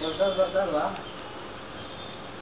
三三三三吧